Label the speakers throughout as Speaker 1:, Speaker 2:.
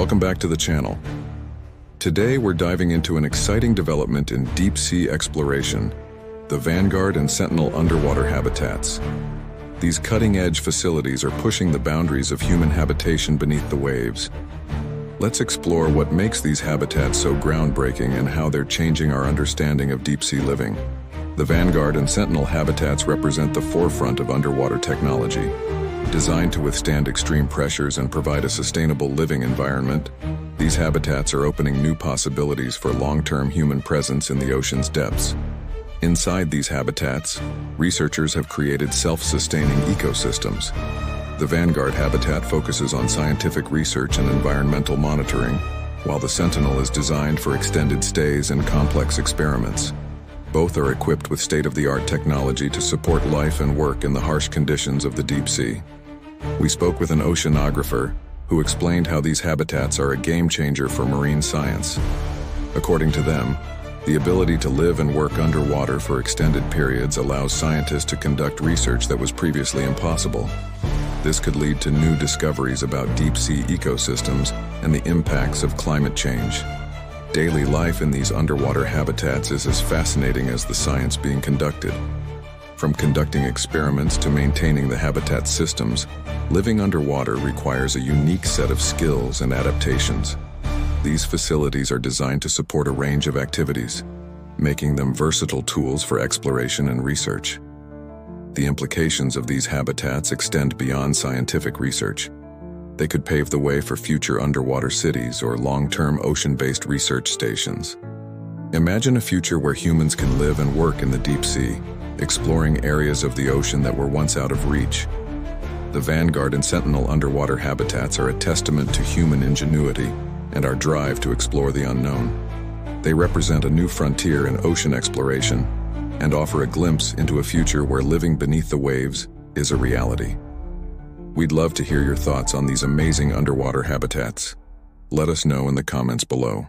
Speaker 1: welcome back to the channel. Today we're diving into an exciting development in deep sea exploration, the Vanguard and Sentinel underwater habitats. These cutting-edge facilities are pushing the boundaries of human habitation beneath the waves. Let's explore what makes these habitats so groundbreaking and how they're changing our understanding of deep sea living. The Vanguard and Sentinel habitats represent the forefront of underwater technology. Designed to withstand extreme pressures and provide a sustainable living environment, these habitats are opening new possibilities for long-term human presence in the ocean's depths. Inside these habitats, researchers have created self-sustaining ecosystems. The Vanguard habitat focuses on scientific research and environmental monitoring, while the Sentinel is designed for extended stays and complex experiments. Both are equipped with state-of-the-art technology to support life and work in the harsh conditions of the deep sea. We spoke with an oceanographer who explained how these habitats are a game changer for marine science. According to them, the ability to live and work underwater for extended periods allows scientists to conduct research that was previously impossible. This could lead to new discoveries about deep sea ecosystems and the impacts of climate change. Daily life in these underwater habitats is as fascinating as the science being conducted. From conducting experiments to maintaining the habitat systems, living underwater requires a unique set of skills and adaptations. These facilities are designed to support a range of activities, making them versatile tools for exploration and research. The implications of these habitats extend beyond scientific research. They could pave the way for future underwater cities or long-term ocean-based research stations. Imagine a future where humans can live and work in the deep sea, exploring areas of the ocean that were once out of reach. The Vanguard and Sentinel underwater habitats are a testament to human ingenuity and our drive to explore the unknown. They represent a new frontier in ocean exploration and offer a glimpse into a future where living beneath the waves is a reality. We'd love to hear your thoughts on these amazing underwater habitats. Let us know in the comments below.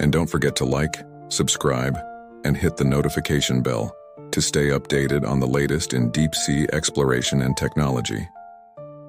Speaker 1: And don't forget to like, subscribe, and hit the notification bell to stay updated on the latest in deep sea exploration and technology.